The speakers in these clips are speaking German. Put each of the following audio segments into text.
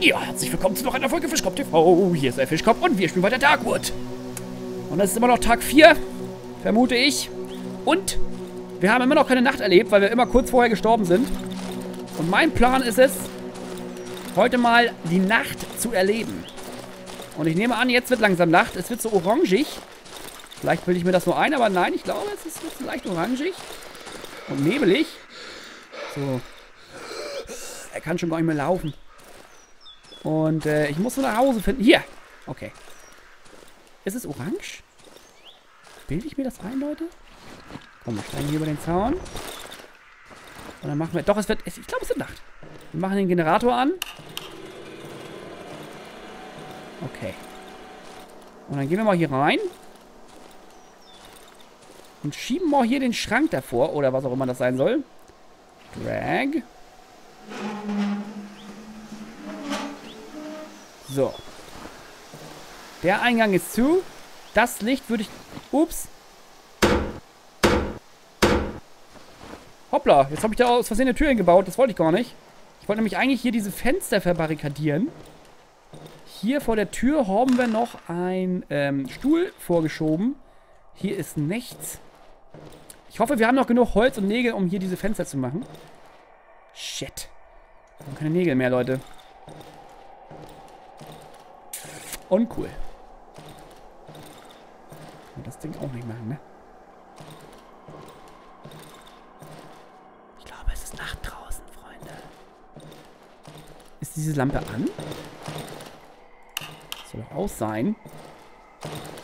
Ja, herzlich willkommen zu noch einer Folge Fischkopf TV. Hier ist der Fischkopf und wir spielen weiter Darkwood. Und es ist immer noch Tag 4, vermute ich. Und wir haben immer noch keine Nacht erlebt, weil wir immer kurz vorher gestorben sind. Und mein Plan ist es, heute mal die Nacht zu erleben. Und ich nehme an, jetzt wird langsam Nacht. Es wird so orangig. Vielleicht bilde ich mir das nur ein, aber nein, ich glaube, es ist jetzt leicht orangig. Und nebelig. So. Er kann schon gar nicht mehr laufen. Und äh, ich muss nur nach Hause finden. Hier. Okay. Ist es orange? Bilde ich mir das ein, Leute? Komm, wir steigen hier über den Zaun. Und dann machen wir... Doch, es wird... Ich glaube, es wird Nacht. Wir machen den Generator an. Okay. Und dann gehen wir mal hier rein. Und schieben mal hier den Schrank davor. Oder was auch immer das sein soll. Drag. So. Der Eingang ist zu. Das Licht würde ich... Ups. Hoppla, jetzt habe ich da aus Versehen eine Tür hingebaut. Das wollte ich gar nicht. Ich wollte nämlich eigentlich hier diese Fenster verbarrikadieren. Hier vor der Tür haben wir noch einen ähm, Stuhl vorgeschoben. Hier ist nichts. Ich hoffe, wir haben noch genug Holz und Nägel, um hier diese Fenster zu machen. Shit. Wir haben keine Nägel mehr, Leute. Uncool. Und das Ding auch nicht machen, ne? Ich glaube, es ist Nacht draußen, Freunde. Ist diese Lampe an? Soll doch aus sein.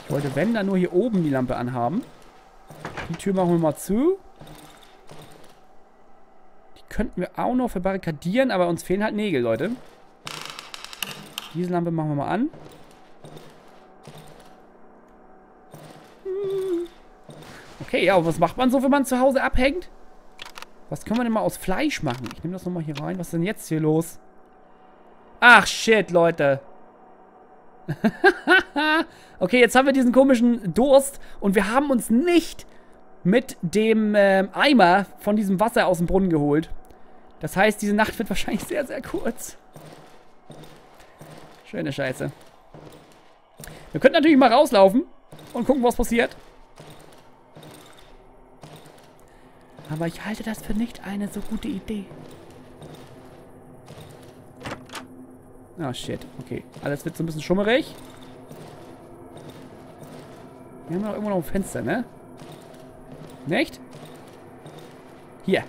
Ich wollte, wenn, dann nur hier oben die Lampe anhaben. Die Tür machen wir mal zu. Die könnten wir auch noch verbarrikadieren, aber uns fehlen halt Nägel, Leute. Diese Lampe machen wir mal an. Okay, ja, und was macht man so, wenn man zu Hause abhängt? Was können wir denn mal aus Fleisch machen? Ich nehme das nochmal hier rein. Was ist denn jetzt hier los? Ach, shit, Leute. okay, jetzt haben wir diesen komischen Durst und wir haben uns nicht mit dem ähm, Eimer von diesem Wasser aus dem Brunnen geholt. Das heißt, diese Nacht wird wahrscheinlich sehr, sehr kurz. Schöne Scheiße. Wir könnten natürlich mal rauslaufen und gucken, was passiert. Aber ich halte das für nicht eine so gute Idee. Ah, shit. Okay. Alles wird so ein bisschen schummerig. Wir haben doch immer noch ein Fenster, ne? Nicht? Hier.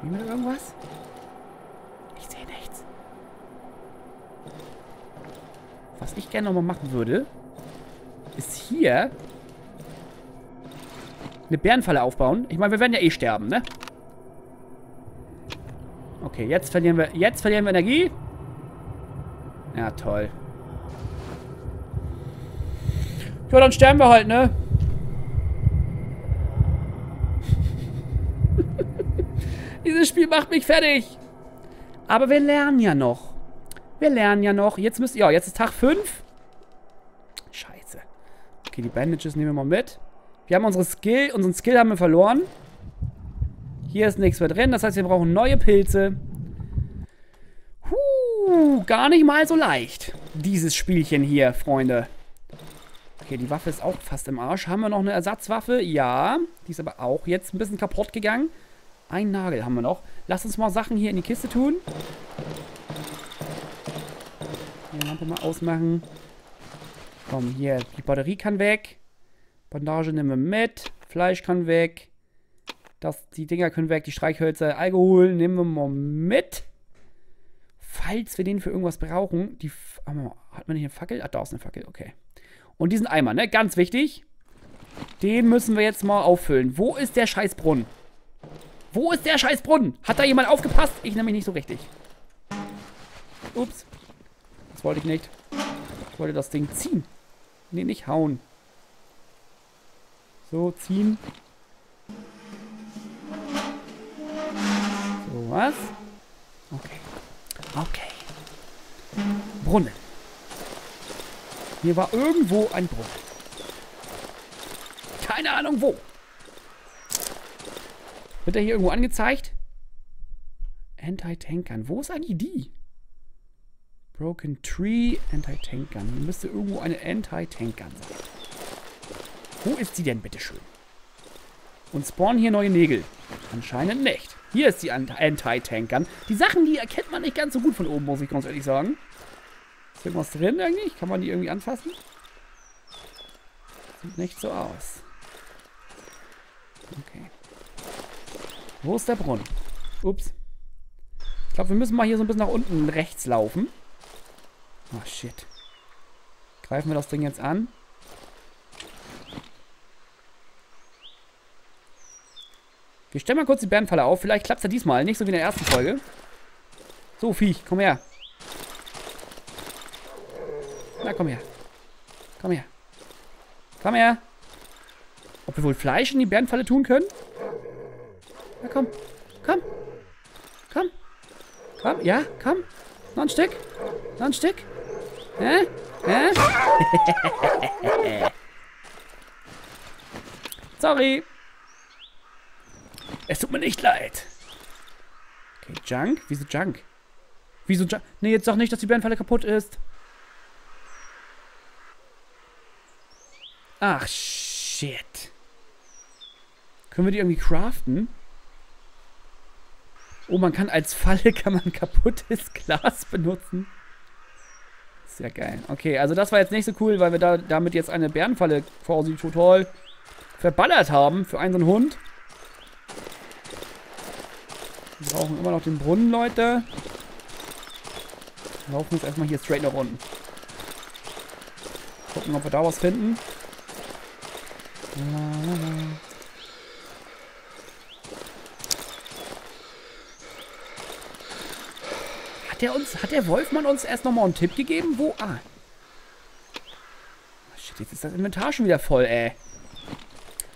Sehen wir da irgendwas? Ich sehe nichts. Was ich gerne nochmal machen würde, ist hier eine Bärenfalle aufbauen. Ich meine, wir werden ja eh sterben, ne? Okay, jetzt verlieren wir, jetzt verlieren wir Energie. Ja, toll. Ja, dann sterben wir halt, ne? Dieses Spiel macht mich fertig. Aber wir lernen ja noch. Wir lernen ja noch. Jetzt müsst ja, jetzt ist Tag 5. Scheiße. Okay, die Bandages nehmen wir mal mit. Wir haben unsere Skill, unseren Skill haben wir verloren. Hier ist nichts mehr drin. Das heißt, wir brauchen neue Pilze. Huh, gar nicht mal so leicht. Dieses Spielchen hier, Freunde. Okay, die Waffe ist auch fast im Arsch. Haben wir noch eine Ersatzwaffe? Ja. Die ist aber auch jetzt ein bisschen kaputt gegangen. Ein Nagel haben wir noch. Lass uns mal Sachen hier in die Kiste tun. Die Lampe mal ausmachen. Komm, hier, die Batterie kann weg. Bandage nehmen wir mit. Fleisch kann weg. Das, die Dinger können weg. Die Streichhölzer. Alkohol nehmen wir mal mit. Falls wir den für irgendwas brauchen. Die, hat man nicht eine Fackel? Ah, da ist eine Fackel. Okay. Und diesen Eimer, ne? Ganz wichtig. Den müssen wir jetzt mal auffüllen. Wo ist der Scheißbrunnen? Wo ist der Scheißbrunnen? Hat da jemand aufgepasst? Ich nämlich nicht so richtig. Ups. Das wollte ich nicht. Ich wollte das Ding ziehen. Nee, nicht hauen. So, ziehen. So, was? Okay. Okay. Brunnen. Hier war irgendwo ein Brunnen. Keine Ahnung wo. Wird er hier irgendwo angezeigt? Anti-Tankern. Wo ist eigentlich die? Broken Tree, Anti-Tank Gun. Hier müsste irgendwo eine Anti-Tank Gun sein. Wo ist sie denn, bitteschön? Und spawnen hier neue Nägel? Anscheinend nicht. Hier ist die Anti-Tank Gun. Die Sachen, die erkennt man nicht ganz so gut von oben, muss ich ganz ehrlich sagen. Ist irgendwas drin eigentlich? Kann man die irgendwie anfassen? Sieht nicht so aus. Okay. Wo ist der Brunnen? Ups. Ich glaube, wir müssen mal hier so ein bisschen nach unten rechts laufen. Oh, shit. Greifen wir das Ding jetzt an. Wir stellen mal kurz die Bärenfalle auf. Vielleicht klappt es ja diesmal. Nicht so wie in der ersten Folge. So, Viech, komm her. Na, komm her. Komm her. Komm her. Ob wir wohl Fleisch in die Bärenfalle tun können? Na, komm. Komm. Komm. Komm, ja, komm. Noch ein Stück. Noch ein Stück. Hä? Hä? Sorry. Es tut mir nicht leid. Okay, Junk? Wieso Junk? Wieso Junk? Nee, jetzt doch nicht, dass die Bärenfalle kaputt ist. Ach, shit. Können wir die irgendwie craften? Oh, man kann als Falle kann man kaputtes Glas benutzen. Sehr geil. Okay, also das war jetzt nicht so cool, weil wir da damit jetzt eine Bärenfalle quasi total verballert haben für einen so einen Hund. Wir brauchen immer noch den Brunnen, Leute. Wir laufen jetzt erstmal hier straight nach unten. Gucken, ob wir da was finden. Hat der uns, hat der Wolfmann uns erst nochmal einen Tipp gegeben? Wo? Ah. Shit, jetzt ist das Inventar schon wieder voll, ey.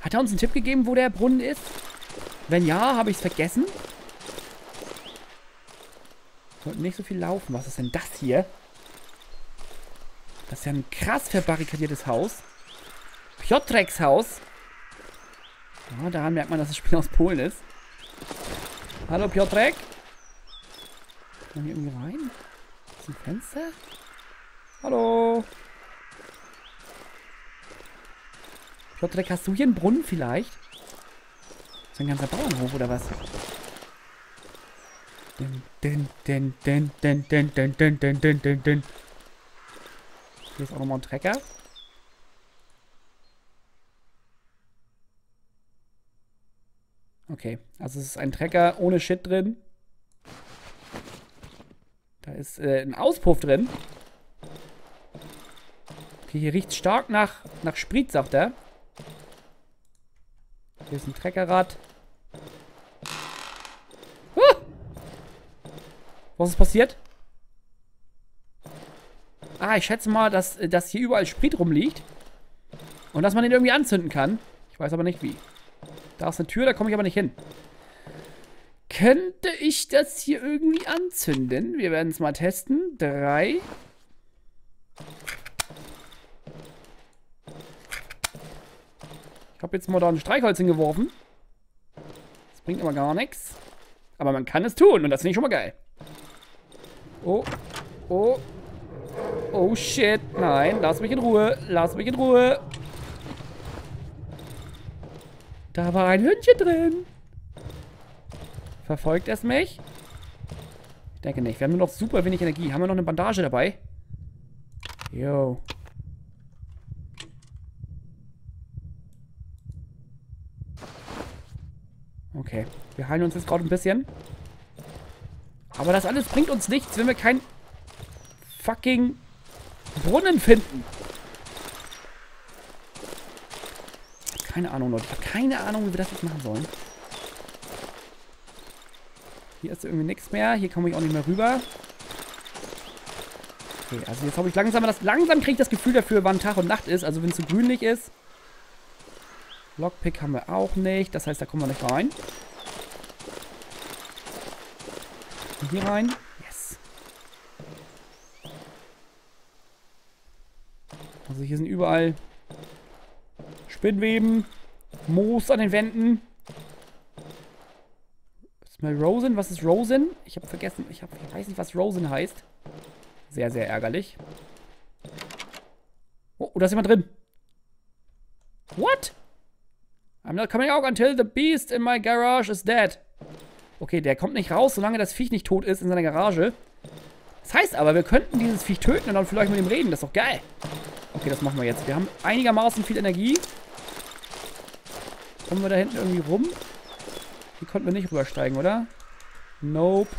Hat er uns einen Tipp gegeben, wo der Brunnen ist? Wenn ja, habe ich es vergessen. Sollten nicht so viel laufen. Was ist denn das hier? Das ist ja ein krass verbarrikadiertes Haus. Piotreks Haus. Ja, daran merkt man, dass das Spiel aus Polen ist. Hallo Piotrek. Kann man hier irgendwie rein? Ist ein Fenster? Hallo. Piotrek, hast du hier einen Brunnen vielleicht? Ist das ein ganzer Bauernhof oder was? Den, den, den, den, den, den, den, den, den, den, den. Hier ist auch nochmal ein Trecker. Okay, also es ist ein Trecker ohne Shit drin. Da ist äh, ein Auspuff drin. Okay, hier riecht es stark nach, nach Sprit, sagt er. Hier ist ein Treckerrad. Was ist passiert? Ah, ich schätze mal, dass, dass hier überall Sprit rumliegt. Und dass man den irgendwie anzünden kann. Ich weiß aber nicht wie. Da ist eine Tür, da komme ich aber nicht hin. Könnte ich das hier irgendwie anzünden? Wir werden es mal testen. Drei. Ich habe jetzt mal da ein Streichholz hingeworfen. Das bringt aber gar nichts. Aber man kann es tun und das finde ich schon mal geil. Oh. Oh. Oh shit. Nein, lass mich in Ruhe. Lass mich in Ruhe. Da war ein Hündchen drin. Verfolgt es mich? Ich denke nicht. Wir haben nur noch super wenig Energie. Haben wir noch eine Bandage dabei? Jo. Okay. Wir heilen uns jetzt gerade ein bisschen. Aber das alles bringt uns nichts, wenn wir keinen fucking Brunnen finden. Keine Ahnung, Leute. Ich habe keine Ahnung, wie wir das jetzt machen sollen. Hier ist irgendwie nichts mehr. Hier komme ich auch nicht mehr rüber. Okay, also jetzt habe ich langsam das. Langsam kriege ich das Gefühl dafür, wann Tag und Nacht ist. Also wenn es so grünlich ist. Lockpick haben wir auch nicht. Das heißt, da kommen wir nicht rein. Hier rein. Yes. Also hier sind überall Spinnweben, Moos an den Wänden. Smell Rosen. Was ist Rosen? Ich habe vergessen. Ich, hab, ich weiß nicht, was Rosen heißt. Sehr, sehr ärgerlich. Oh, da ist jemand drin. What? I'm not coming out until the beast in my garage is dead. Okay, der kommt nicht raus, solange das Viech nicht tot ist in seiner Garage. Das heißt aber, wir könnten dieses Viech töten und dann vielleicht mit ihm reden. Das ist doch geil. Okay, das machen wir jetzt. Wir haben einigermaßen viel Energie. Kommen wir da hinten irgendwie rum? Hier konnten wir nicht rübersteigen, oder? Nope.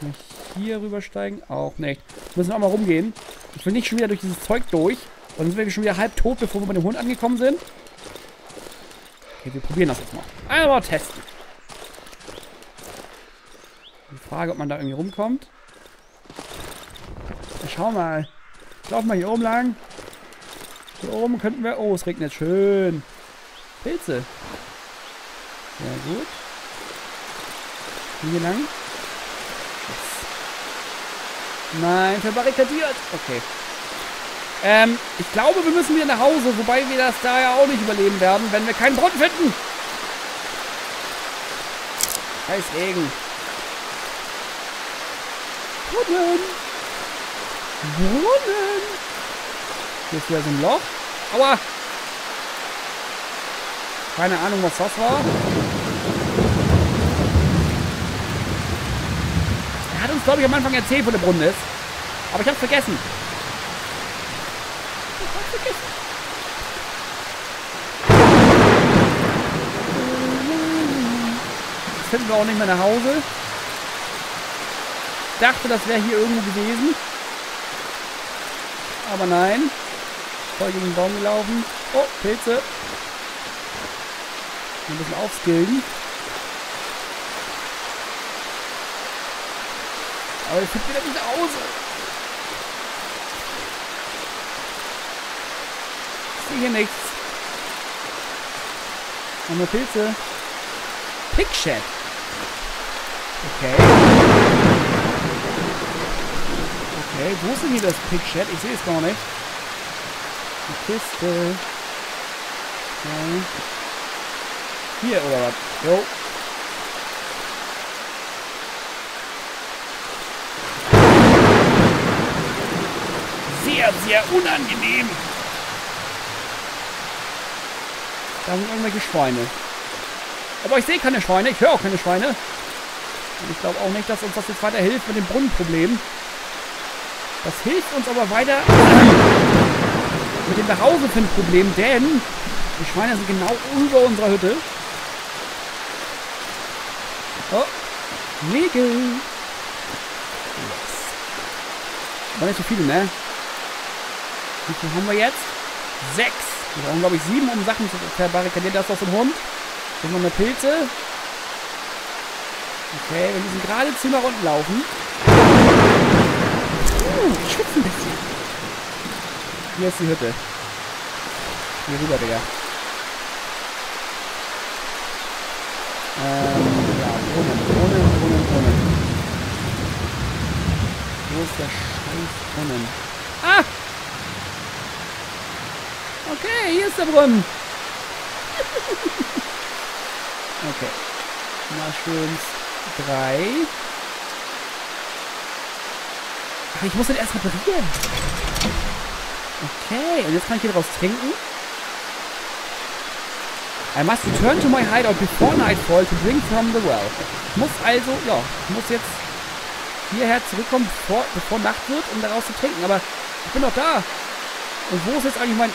Nicht hier rübersteigen? Auch nicht. Müssen wir auch mal rumgehen. Ich will nicht schon wieder durch dieses Zeug durch. Sonst sind wir schon wieder halb tot, bevor wir bei dem Hund angekommen sind. Okay, wir probieren das jetzt mal. Einmal testen. Frage, ob man da irgendwie rumkommt. Ja, schau mal. Lauf mal hier oben lang. Hier oben könnten wir... Oh, es regnet schön. Pilze. Sehr gut. Hier lang. Nein, verbarrikadiert. Okay. Ähm, ich glaube, wir müssen wieder nach Hause, wobei wir das da ja auch nicht überleben werden, wenn wir keinen Brunnen finden. Scheiß Regen. Brunnen. Brunnen. Hier ist wieder so ein Loch. Aua. Keine Ahnung, was das war. Er hat uns, glaube ich, am Anfang erzählt, wo der Brunnen ist. Aber ich hab's vergessen. Jetzt finden wir auch nicht mehr nach Hause. Dachte, das wäre hier irgendwo gewesen. Aber nein. Voll gegen den Baum gelaufen. Oh, Pilze. Ein bisschen aufskillen. Aber ich finde wieder nicht Hause. Ich sehe hier nichts. Und nur Pilze. Pickshed. Okay. Okay, wo ist denn hier das Pickshed? Ich sehe es gar nicht. Die Kiste. Okay. Hier, oder was? Jo. Sehr, sehr unangenehm. Da sind irgendwelche Schweine. Aber ich sehe keine Schweine. Ich höre auch keine Schweine. Und ich glaube auch nicht, dass uns das jetzt weiter hilft mit dem Brunnenproblem. Das hilft uns aber weiter mit dem Nachhausefind-Problem, denn die Schweine sind genau über unserer Hütte. Oh, Nägel. Yes. War nicht so viele, ne? Wie viel haben wir jetzt? Sechs. Wir brauchen, glaube ich, sieben, um Sachen zu verbarrikadieren. Da ist so ein Hund. Hier noch eine Pilze. Okay, wir müssen geradezu nach unten laufen. Uh, ich schwitze ein bisschen. Hier ist die Hütte. Hier rüber, Digga. Ähm, ja, Brunnen, Brunnen, Brunnen, Brunnen. Wo ist der scheiß Brunnen? Ah! Okay, hier ist der Brunnen. okay. Mushrooms 3. Ach, ich muss den erst reparieren. Okay, und jetzt kann ich hier draus trinken. I must return to my hideout before nightfall to drink from the well. Ich muss also, ja, ich muss jetzt hierher zurückkommen, bevor, bevor Nacht wird, um daraus zu trinken. Aber ich bin doch da. Und wo ist jetzt eigentlich mein...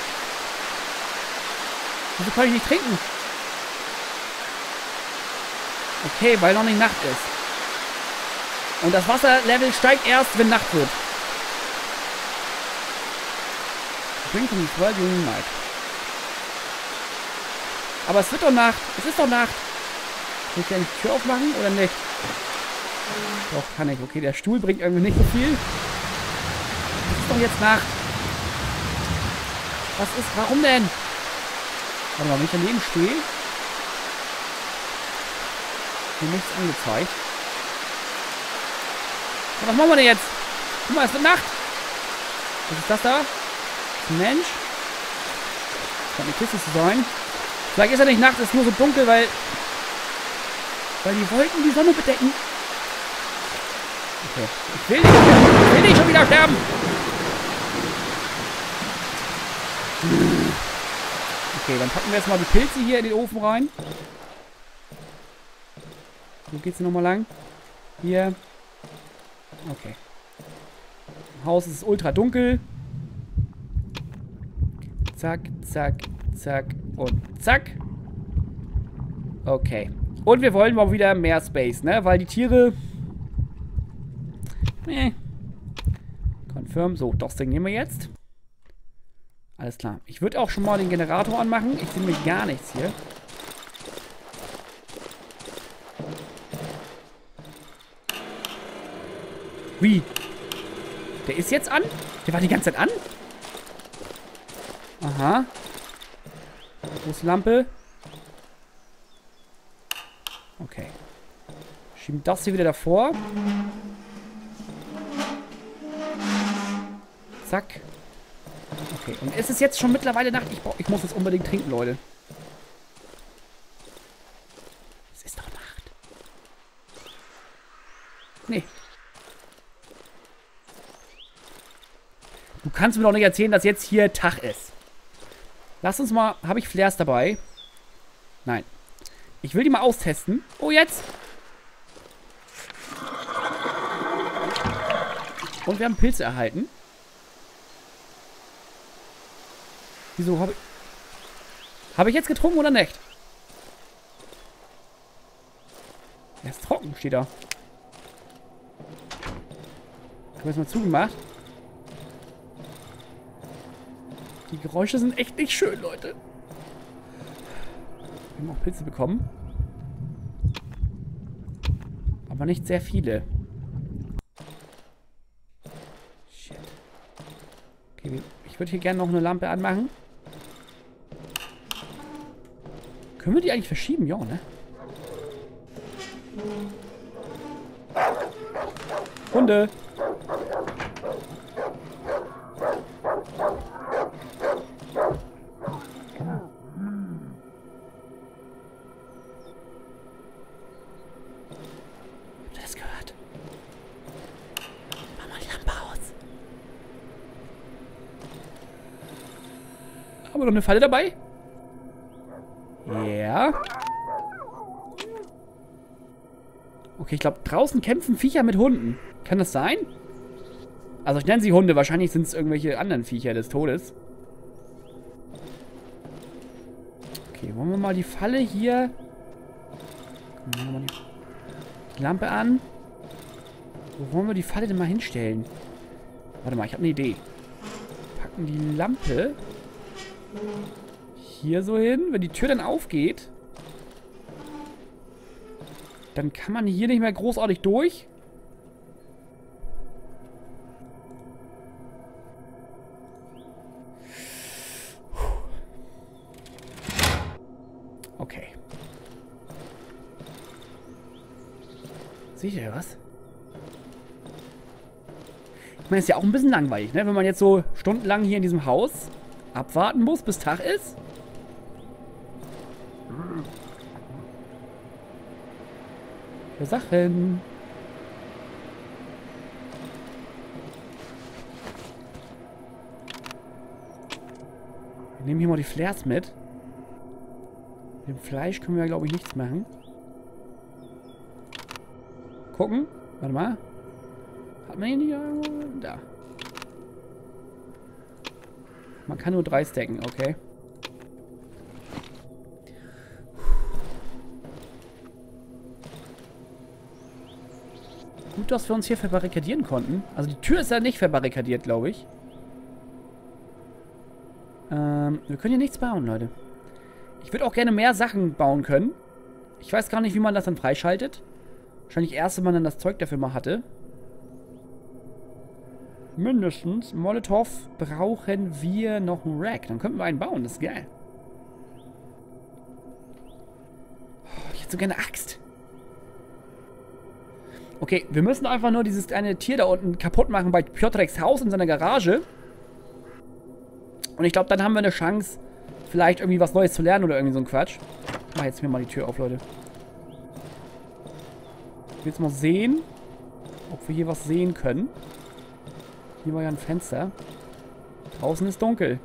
Wieso kann ich nicht trinken? Okay, weil noch nicht Nacht ist. Und das Wasserlevel steigt erst, wenn Nacht wird. Drink from the well during night. Aber es wird doch Nacht. Es ist doch Nacht. Kann ich ja die Tür aufmachen oder nicht? Doch, kann ich. Okay, der Stuhl bringt irgendwie nicht so viel. Es ist doch jetzt Nacht. Was ist? Warum denn? Warte mal, wenn ich daneben stehe. Mir nichts angezeigt. Was machen wir denn jetzt? Guck mal, es wird Nacht. Was ist das da? Ist ein Mensch? Das scheint eine Kiste zu sein. Vielleicht ist er nicht Nacht, es ist nur so dunkel, weil... Weil die Wolken die Sonne bedecken. Okay. Ich will nicht, ich will nicht schon wieder sterben. Okay, dann packen wir jetzt mal die Pilze hier in den Ofen rein. Wo geht's noch nochmal lang? Hier. Okay. Im Haus ist ultra dunkel. Zack, zack, zack und zack. Okay. Und wir wollen mal wieder mehr Space, ne? Weil die Tiere... Nee. Confirm. So, das nehmen wir jetzt. Alles klar. Ich würde auch schon mal den Generator anmachen. Ich sehe mir gar nichts hier. Wie? Der ist jetzt an? Der war die ganze Zeit an? Aha. Große Lampe. Okay. Schieben das hier wieder davor. Zack. Okay, und es ist jetzt schon mittlerweile Nacht. Ich, ich muss jetzt unbedingt trinken, Leute. Es ist doch Nacht. Nee. Du kannst mir doch nicht erzählen, dass jetzt hier Tag ist. Lass uns mal... Habe ich Flares dabei? Nein. Ich will die mal austesten. Oh, jetzt. Und wir haben Pilze erhalten. Wieso habe ich... Habe ich jetzt getrunken oder nicht? Er ist trocken, steht da. Haben wir es mal zugemacht? Die Geräusche sind echt nicht schön, Leute. Wir haben auch Pilze bekommen. Aber nicht sehr viele. Shit. Okay, ich würde hier gerne noch eine Lampe anmachen. Können wir die eigentlich verschieben? Ja, ne? Hunde! Habt ihr das gehört? Mach mal die Lampe aus. Haben wir noch eine Falle dabei? Ja. Okay, ich glaube, draußen kämpfen Viecher mit Hunden. Kann das sein? Also ich nenne sie Hunde. Wahrscheinlich sind es irgendwelche anderen Viecher des Todes. Okay, wollen wir mal die Falle hier... Die Lampe an. Wo wollen wir die Falle denn mal hinstellen? Warte mal, ich habe eine Idee. Packen die Lampe hier so hin. Wenn die Tür dann aufgeht, dann kann man hier nicht mehr großartig durch. Okay. Seht ihr was? Ich meine, ist ja auch ein bisschen langweilig, ne? Wenn man jetzt so stundenlang hier in diesem Haus abwarten muss, bis Tag ist. Für Sachen. Wir nehmen hier mal die Flares mit. Mit dem Fleisch können wir, glaube ich, nichts machen. Gucken. Warte mal. Hat man hier nicht irgendwo? Da. Man kann nur drei stacken, okay. Gut, dass wir uns hier verbarrikadieren konnten. Also die Tür ist ja nicht verbarrikadiert, glaube ich. Ähm, wir können hier nichts bauen, Leute. Ich würde auch gerne mehr Sachen bauen können. Ich weiß gar nicht, wie man das dann freischaltet. Wahrscheinlich erst, wenn man dann das Zeug dafür mal hatte. Mindestens. Molotow brauchen wir noch einen Rack. Dann könnten wir einen bauen. Das ist geil. Oh, ich hätte so gerne Axt. Okay, wir müssen einfach nur dieses kleine Tier da unten kaputt machen bei Piotreks Haus in seiner Garage. Und ich glaube, dann haben wir eine Chance, vielleicht irgendwie was Neues zu lernen oder irgendwie so ein Quatsch. Ich mach jetzt mir mal die Tür auf, Leute. Ich will jetzt mal sehen, ob wir hier was sehen können. Hier war ja ein Fenster. Draußen ist dunkel.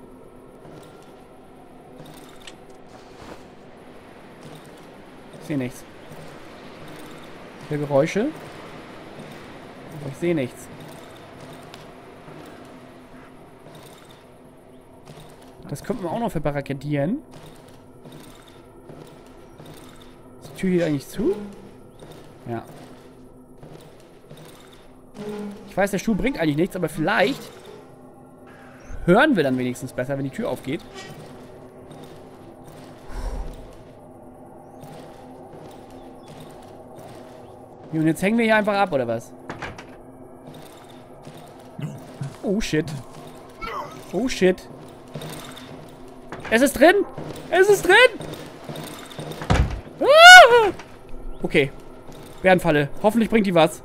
Ich sehe nichts. Ich höre Geräusche. Aber ich sehe nichts. Das könnten wir auch noch verbarrikadieren. Ist die Tür hier eigentlich zu? Ja, ich weiß, der Stuhl bringt eigentlich nichts, aber vielleicht hören wir dann wenigstens besser, wenn die Tür aufgeht. Und jetzt hängen wir hier einfach ab, oder was? Oh, shit. Oh, shit. Es ist drin! Es ist drin! Ah! Okay. Bärenfalle. Hoffentlich bringt die was.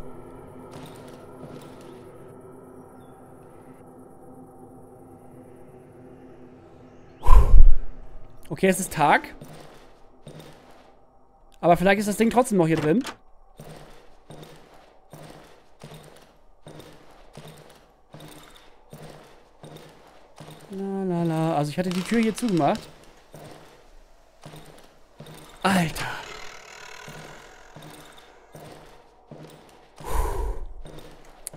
Okay, es ist Tag. Aber vielleicht ist das Ding trotzdem noch hier drin. La la la. Also ich hatte die Tür hier zugemacht. Alter.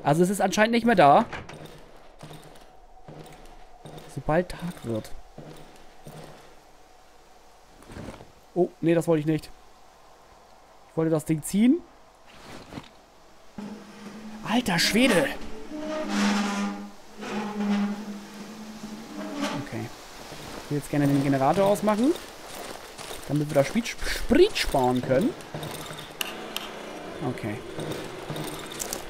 Also es ist anscheinend nicht mehr da. Sobald Tag wird. Oh, nee, das wollte ich nicht. Ich wollte das Ding ziehen. Alter Schwede. Ich will jetzt gerne den Generator ausmachen. Damit wir da Sprit, Sprit sparen können. Okay.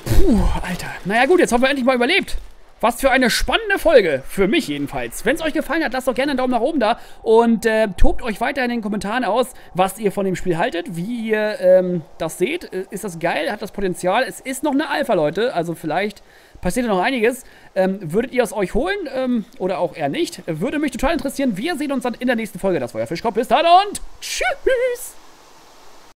Puh, Alter. Naja gut, jetzt haben wir endlich mal überlebt. Was für eine spannende Folge. Für mich jedenfalls. Wenn es euch gefallen hat, lasst doch gerne einen Daumen nach oben da. Und äh, tobt euch weiter in den Kommentaren aus, was ihr von dem Spiel haltet. Wie ihr ähm, das seht. Äh, ist das geil? Hat das Potenzial? Es ist noch eine Alpha, Leute. Also vielleicht passiert noch einiges. Ähm, würdet ihr es euch holen ähm, oder auch eher nicht? Würde mich total interessieren. Wir sehen uns dann in der nächsten Folge. Das war ja Fischkopf. Bis dann und tschüss!